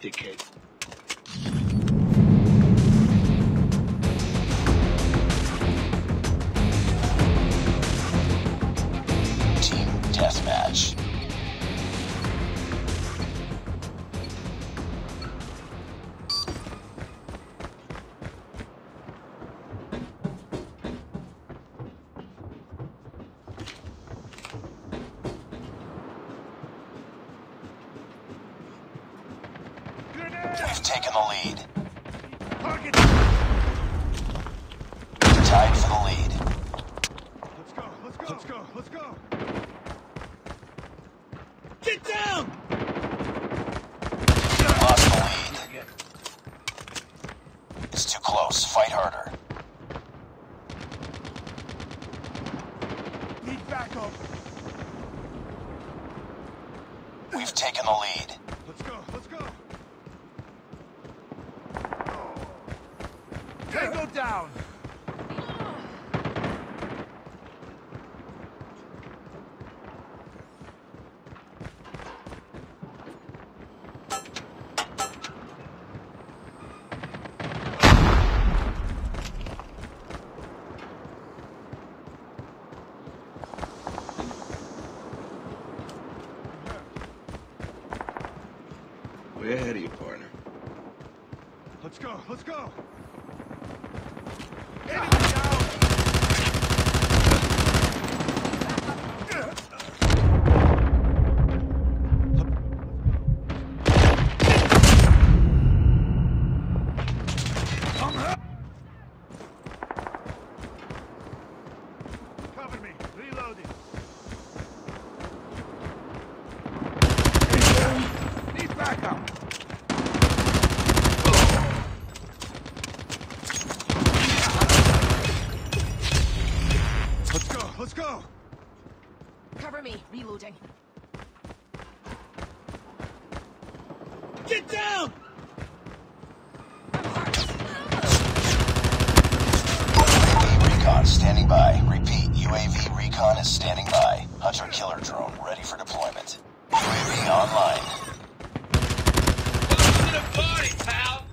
Dickhead. We've taken the lead. Tied for the lead. Let's go, let's go, let's go, let's go. Get down! Lost the lead. It's too close. Fight harder. Need backup. We've taken the lead. Let's go, let's go. Tango down. Way ahead of you, partner. Let's go, let's go. Enemy down. Cover me. Reloading. Need backup. Let's go, let's go. Cover me. Reloading. Get down! UAV recon standing by. Repeat, UAV recon is standing by. Hunter killer drone ready for deployment. UAV online. Welcome to the party, pal!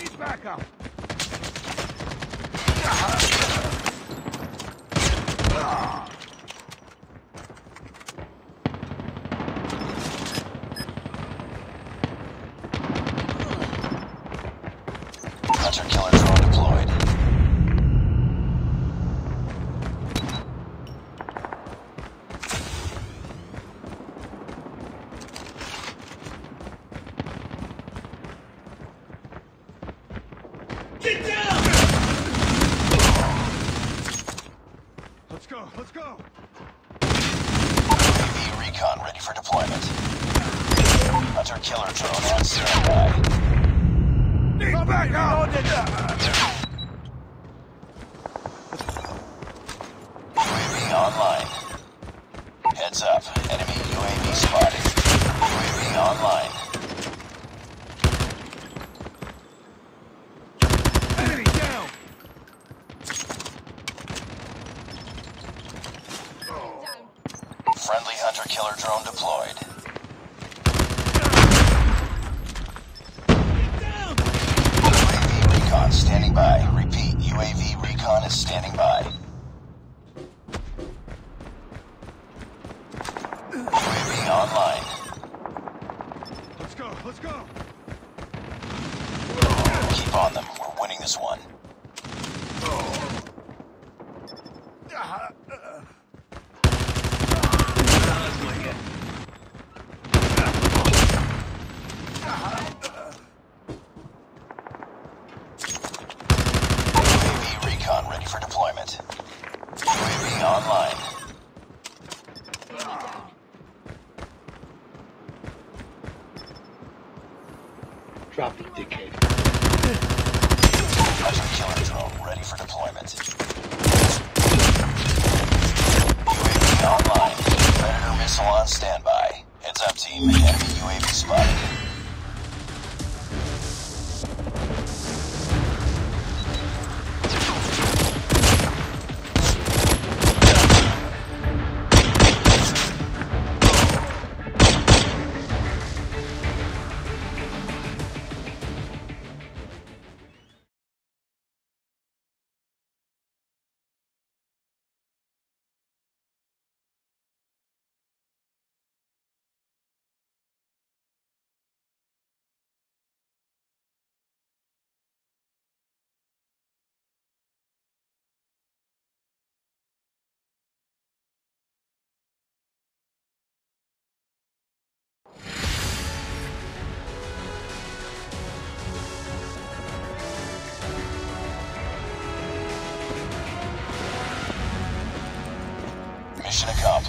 Need backup. Hunter killer drone deployed. Let's go, let's go. UAV recon ready for deployment. Hunter killer drone on standby. Need backup. UAV online. Heads up. Enemy UAV spotted. UAV online. Enemy down. Down. Friendly hunter killer drone deployed. UAV recon standing by.